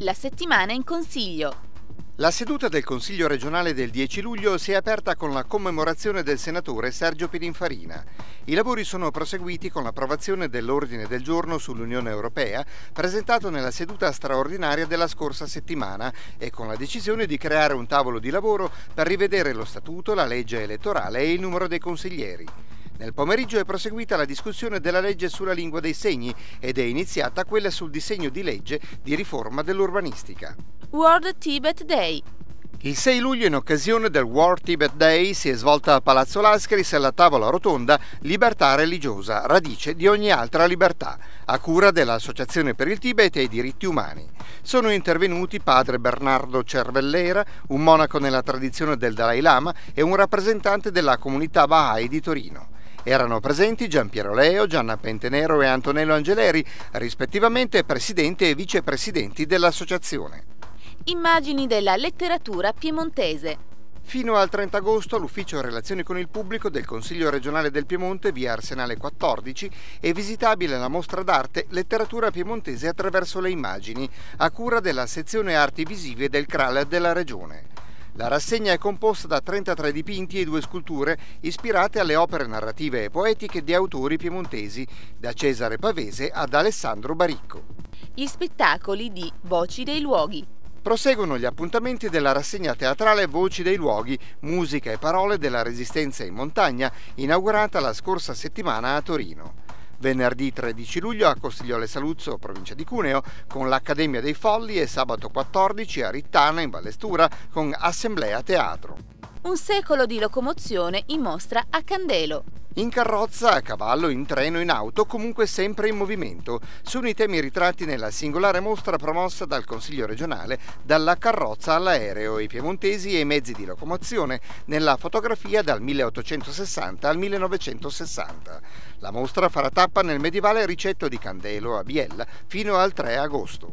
La settimana in consiglio. La seduta del Consiglio regionale del 10 luglio si è aperta con la commemorazione del senatore Sergio Pininfarina. I lavori sono proseguiti con l'approvazione dell'ordine del giorno sull'Unione Europea presentato nella seduta straordinaria della scorsa settimana e con la decisione di creare un tavolo di lavoro per rivedere lo statuto, la legge elettorale e il numero dei consiglieri. Nel pomeriggio è proseguita la discussione della legge sulla lingua dei segni ed è iniziata quella sul disegno di legge di riforma dell'urbanistica. World Tibet Day. Il 6 luglio, in occasione del World Tibet Day, si è svolta a Palazzo Lascaris la tavola rotonda Libertà religiosa, radice di ogni altra libertà, a cura dell'Associazione per il Tibet e i diritti umani. Sono intervenuti padre Bernardo Cervellera, un monaco nella tradizione del Dalai Lama e un rappresentante della comunità Baha'i di Torino. Erano presenti Giampiero Leo, Gianna Pentenero e Antonello Angeleri, rispettivamente presidente e vicepresidenti dell'associazione. Immagini della letteratura piemontese. Fino al 30 agosto l'ufficio Relazioni con il Pubblico del Consiglio regionale del Piemonte, via Arsenale 14, è visitabile la mostra d'arte Letteratura piemontese attraverso le immagini, a cura della sezione arti visive del CRAL della regione. La rassegna è composta da 33 dipinti e due sculture ispirate alle opere narrative e poetiche di autori piemontesi, da Cesare Pavese ad Alessandro Baricco. Gli spettacoli di Voci dei luoghi. Proseguono gli appuntamenti della rassegna teatrale Voci dei luoghi, musica e parole della resistenza in montagna, inaugurata la scorsa settimana a Torino venerdì 13 luglio a Costigliole Saluzzo, provincia di Cuneo, con l'Accademia dei Folli e sabato 14 a Rittana, in Ballestura, con Assemblea Teatro. Un secolo di locomozione in mostra a Candelo. In carrozza, a cavallo, in treno, in auto, comunque sempre in movimento. Sono i temi ritratti nella singolare mostra promossa dal Consiglio regionale dalla carrozza all'aereo, i piemontesi e i mezzi di locomozione, nella fotografia dal 1860 al 1960. La mostra farà tappa nel medievale ricetto di Candelo a Biella fino al 3 agosto.